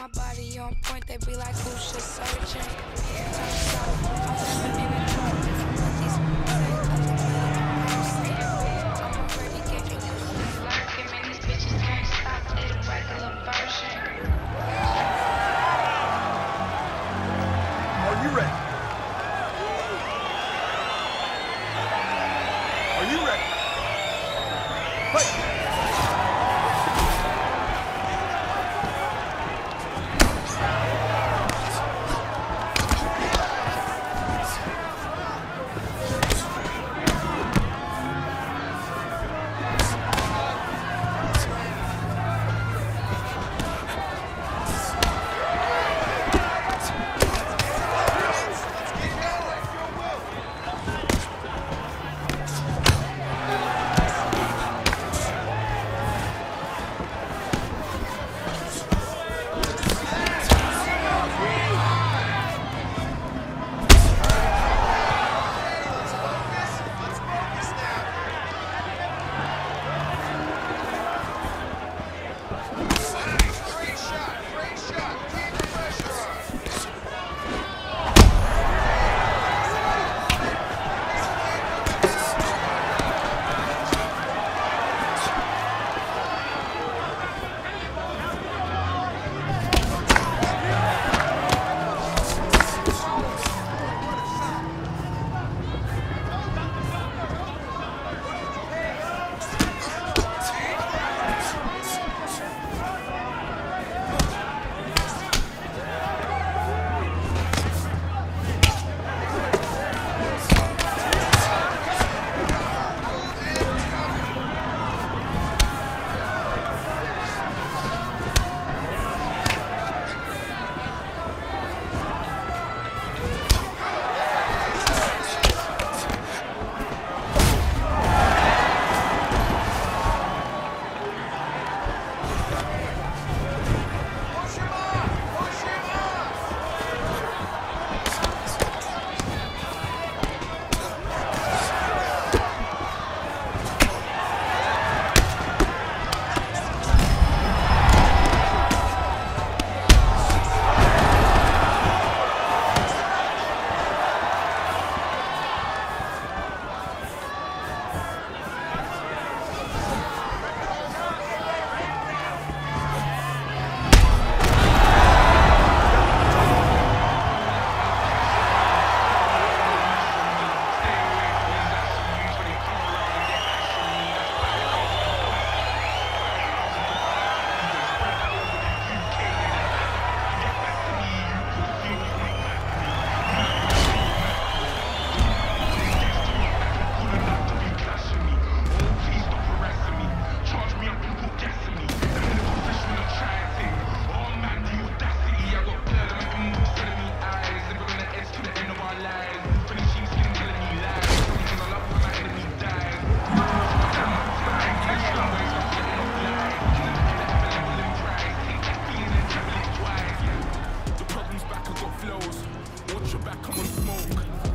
My body on point, they be like, who's your surgeon? your back, come on, smoke.